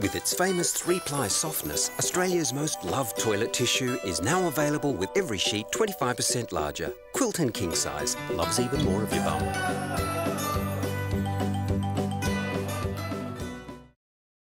With its famous three-ply softness, Australia's most loved toilet tissue is now available with every sheet 25% larger. Quilton King Size loves even more of your bum.